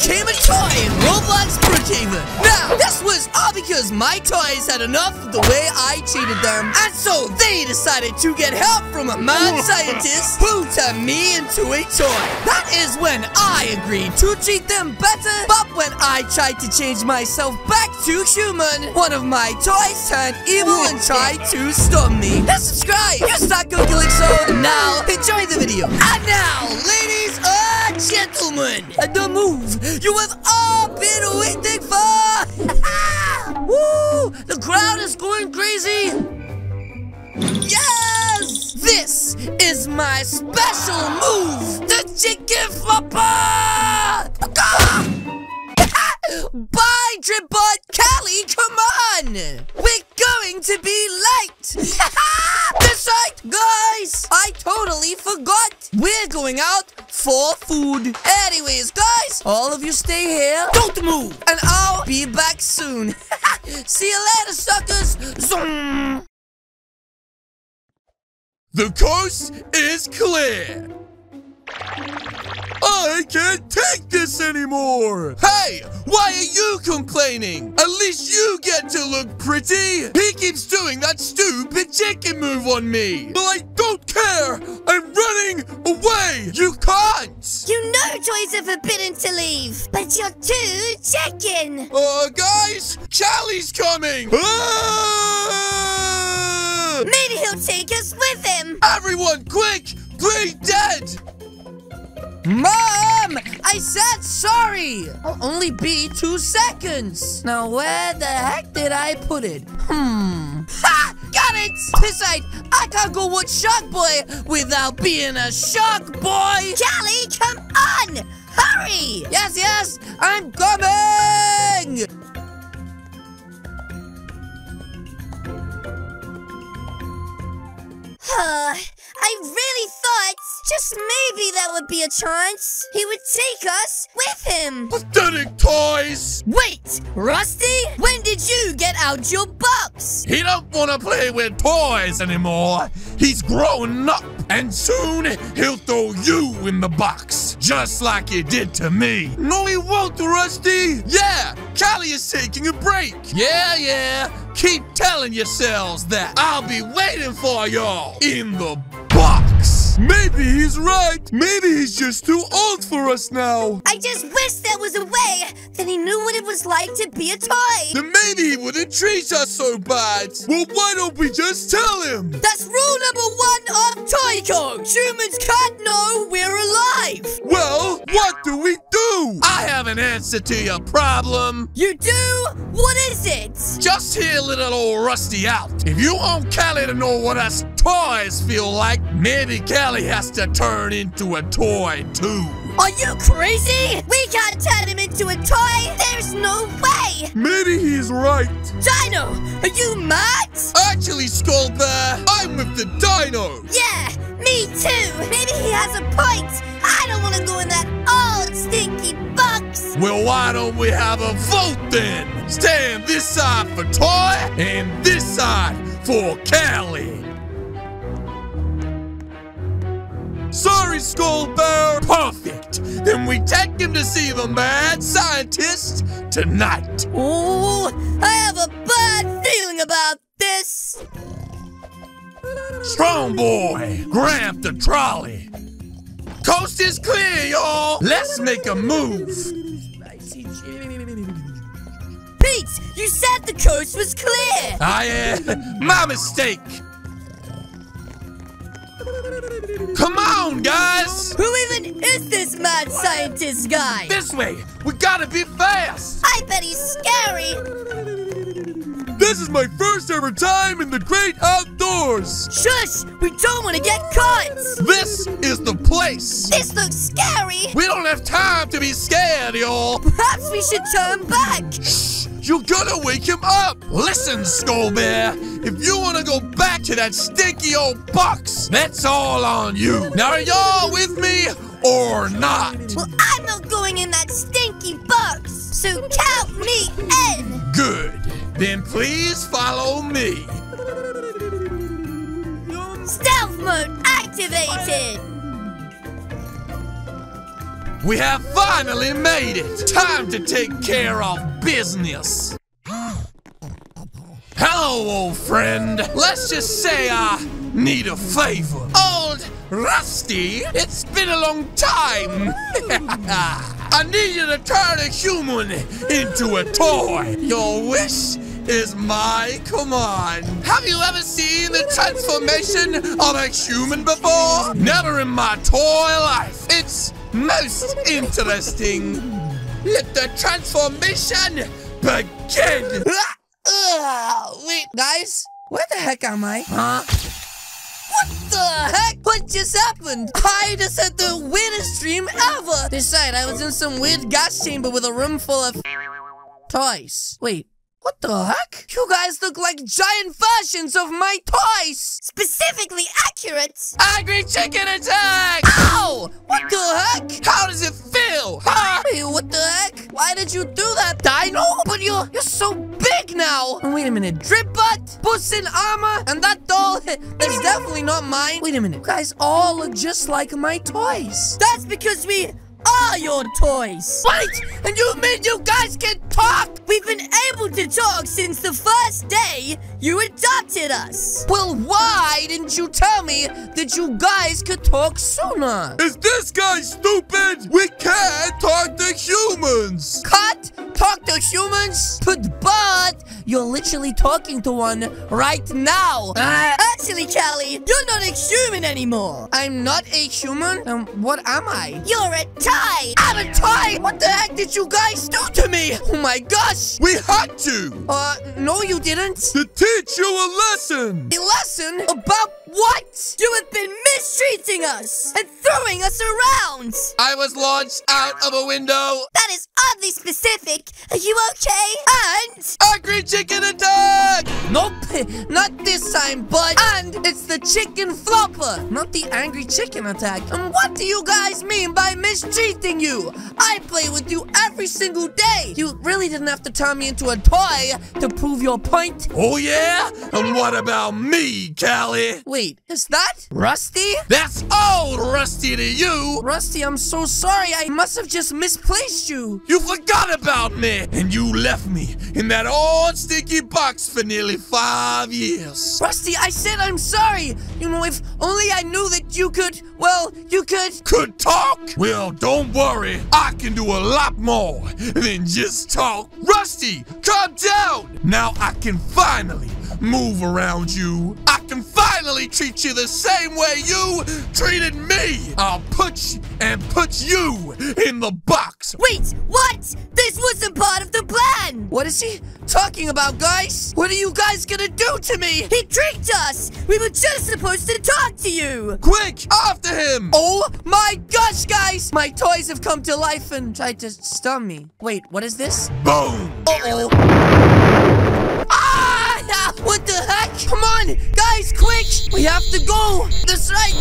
became a toy in Roblox Brookhaven. Now, this was all because my toys had enough of the way I treated them, and so they decided to get help from a mad scientist who turned me into a toy. That is when I agreed to treat them better, but when I tried to change myself back to human, one of my toys turned evil and tried to stop me. Hit subscribe, you start Google so now enjoy the video. And now, ladies and uh, the move you have all been waiting for. Woo! The crowd is going crazy. Yes! This is my special move, the chicken flopper! The coast is clear. I can't take this anymore! Hey, why are you complaining? At least you get to look pretty! He keeps doing that stupid chicken move on me! But I don't care! I'm running away! You can't! You know toys are forbidden to leave, but you're too chicken. Uh, guys, Charlie's coming! Ah! Maybe he'll take us with him. Everyone, quick! Play dead! Mom! I said sorry! I'll only be two seconds. Now, where the heck did I put it? Hmm. Ha! Got it! Besides, I can't go with Shark Boy without being a Shark Boy! Callie, come on! Hurry! Yes, yes, I'm coming! Uh, I really thought just maybe that would be a chance. He would take us with him. Pathetic toys! Wait, Rusty? When did you get out your box? He don't want to play with toys anymore. He's grown up, and soon he'll throw you in the box, just like he did to me. No, he won't, Rusty. Yeah, Callie is taking a break. Yeah, yeah. Keep telling yourselves that. I'll be waiting for y'all in the box. Maybe he's right. Maybe he's just too old for us now. I just wish there was a way that he knew what it was like to be a toy. Then maybe he wouldn't treat us so bad. Well, why don't we just tell him? That's rule number one of Toy Code. Humans can't know an answer to your problem. You do? What is it? Just hear little old Rusty out. If you want Callie to know what us toys feel like, maybe Callie has to turn into a toy too. Are you crazy? We can't turn him into a toy. There's no way. Maybe he's right. Dino, are you mad? Actually, Bear, I'm with the dino. Yeah, me too. Maybe he has a point. I don't want to go in that old stinky box. Well, why don't we have a vote then? Stand this side for Toy and this side for Callie. Sorry, Skull Bear. Perfect. Then we take him to see the mad scientist tonight. Oh, I have a bad feeling about this. Strong boy, grab the trolley. Coast is clear, y'all. Let's make a move. Pete, you said the coast was clear. I, uh, my mistake. Come on, guys. Who even is this mad scientist guy? This way. We gotta be fast. I bet he's scary. This is my first ever time in the great outdoors. Shush! We don't want to get caught! This is the place. This looks scary. We don't have time to be scared, y'all. Perhaps we should turn back. Shh! You're gonna wake him up. Listen, Skull Bear. If you want to go back to that stinky old box, that's all on you. Now, are y'all with me or not? Well, I'm not going in that stinky box. So count me in. Good. Then please follow me. Stealth mode activated. We have finally made it. Time to take care of business. Hello, old friend. Let's just say I need a favor. Old Rusty, it's been a long time. I need you to turn a human into a toy. Your wish is my command. Have you ever seen the transformation of a human before? Never in my toy life. It's most interesting. Let the transformation begin. Ugh, wait, guys, where the heck am I? Huh? What the heck? What just happened? I just had the weirdest dream ever. Decide, I was in some weird gas chamber with a room full of toys. Wait, what the heck? You guys look like giant versions of my toys! Specifically accurate! Angry chicken attack! Ow! What the heck? How does it feel? Huh? Hey, what the heck? Why did you do that, Dino? But you're, you're so big now! Wait a minute, Drip Butt, Puss in Armor, and that doll, that's definitely not mine. Wait a minute, you guys all look just like my toys. That's because we are your toys! Wait! And you mean you guys can talk? We've been able to talk since the first day you adopted us! Well, why didn't you tell me that you guys could talk sooner? Is this guy stupid? We can't talk to humans! Cut! Talk to humans? But, but, you're literally talking to one right now. Uh, Actually, Callie, you're not a human anymore! I'm not a human? Um, what am I? You're a tie! I'm a tie? What the heck did you guys do to me? Oh my gosh! We had to! Uh, no you didn't. To teach you a lesson! A lesson? About what? You have been mistreating us and throwing us around! I was launched out of a window! That is oddly specific. Are you okay? And Angry chicken attack! Nope, not this time, bud. And it's the chicken flopper, not the angry chicken attack. And what do you guys mean by mistreating you? I play with you every single day. You really didn't have to turn me into a toy to prove your point. Oh yeah? And what about me, Callie? Wait, is that Rusty? That's old Rusty to you! Rusty, I'm so sorry. I must have just misplaced you. You forgot about me! And you left me in that old stinky box for nearly five years! Rusty, I said I'm sorry. You know, if only I knew that you could, well, you could. Could talk? Well, don't worry. I can do a lot more than just talk. Rusty, calm down! Now I can finally move around you. I can finally treat you the same way you treated me. I'll put and put you in the box. wait, what? This wasn't part of the plan! What is he talking about, guys? What are you guys gonna do to me? He tricked us! We were just supposed to talk to you! Quick, after him! Oh my gosh, guys! My toys have come to life and tried to stun me. Wait, what is this? Boom! Uh-oh. Come on, guys, quick! We have to go! That's right!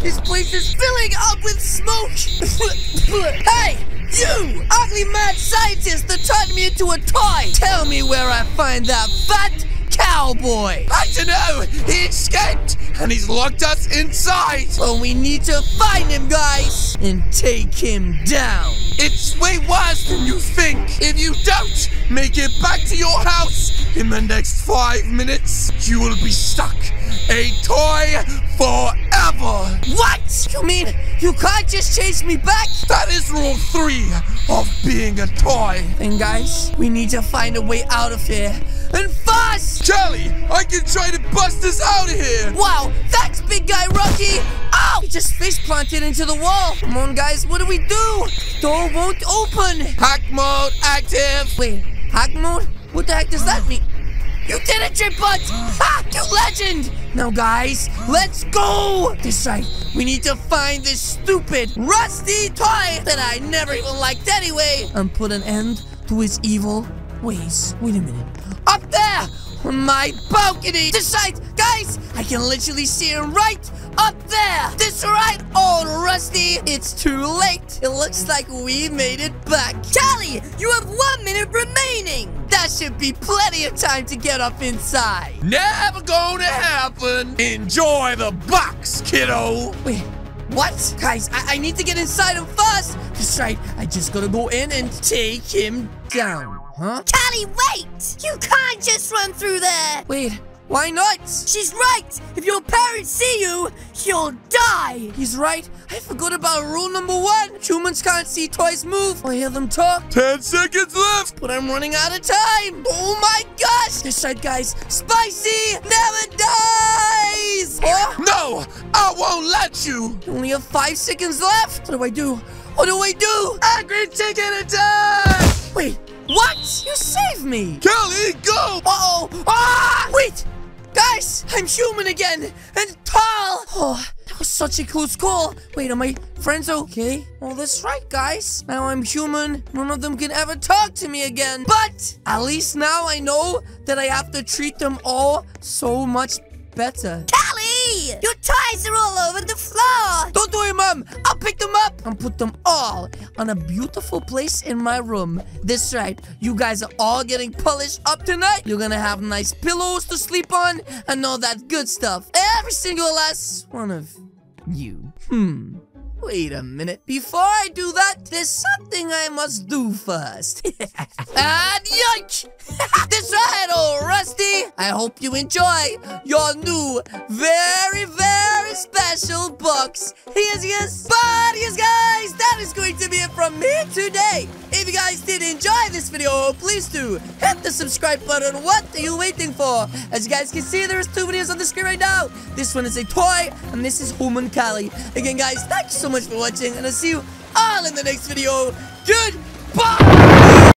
This place is filling up with smoke! hey! You! Ugly mad scientist that turned me into a toy! Tell me where I find that fat cowboy! I don't know! He escaped! And he's locked us inside! Well, we need to find him, guys! And take him down! It's way worse than you think! If you don't make it back to your house in the next five minutes, you will be stuck a toy forever! What? You mean you can't just chase me back? That is rule three of being a toy. Then, guys, we need to find a way out of here. And fast! Charlie, I can try to bust us out of here! Wow, thanks, big guy Rocky! Ow! He just face planted into the wall. Come on, guys, what do we do? Door won't open. Hack mode active! Wait, hack mode? What the heck does that mean? You did it, Chip Butt! Ha! You legend! Now, guys, let's go! Right. We need to find this stupid, rusty toy that I never even liked anyway and put an end to his evil ways. Wait a minute. Up there! On my balcony! This! Guys! I can literally see him right up there! This right, old Rusty! It's too late! It looks like we made it back! Charlie, you have one minute remaining! That should be plenty of time to get up inside! Never gonna happen! Enjoy the box, kiddo! Wait, what? Guys, I, I need to get inside him first That's right. I just gotta go in and take him down. Huh? Callie, wait! You can't just run through there! Wait, why not? She's right! If your parents see you, you'll die! He's right. I forgot about rule number one. Humans can't see toys move or hear them talk. Ten seconds left. But I'm running out of time. Oh my gosh! That's right, guys. Spicy never dies! Oh, No, I won't let you. I only have five seconds left. What do I do? What do I do? Angry chicken attack. Wait, what? You saved me. Kelly, go. Uh-oh! Ah! Wait! Guys, I'm human again! And tall! Oh, that was such a close call. Wait, are my friends okay? Well, that's right, guys. Now I'm human. None of them can ever talk to me again. But at least now I know that I have to treat them all so much better. Your toys are all over the floor! Don't worry, Mom. I'll pick them up and put them all on a beautiful place in my room. That's right. You guys are all getting polished up tonight. You're gonna have nice pillows to sleep on and all that good stuff. Every single last one of you. Hmm. Wait a minute. Before I do that, there's something I must do first. and yoink! That's right, old Rusty. I hope you enjoy your new, very, very special box. Here's yes, but yes, guys, that is going to be it from me today. If you guys did enjoy this video, please do hit the subscribe button. What are you waiting for? As you guys can see, there's two videos on the screen right now. This one is a toy, and this is Human Kali. Again, guys, thank you so much for watching, and I'll see you all in the next video. Goodbye!